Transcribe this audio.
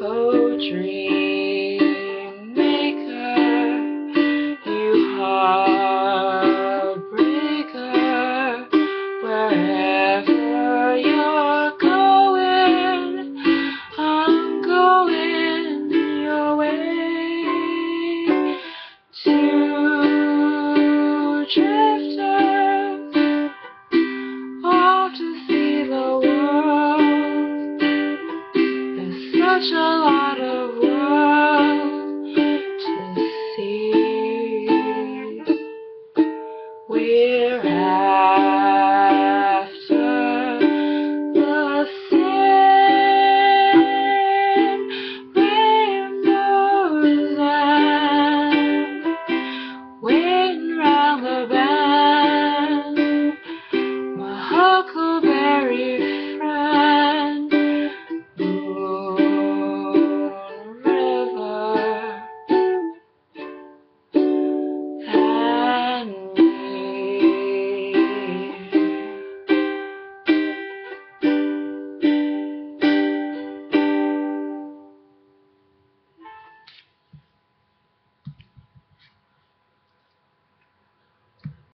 poetry. special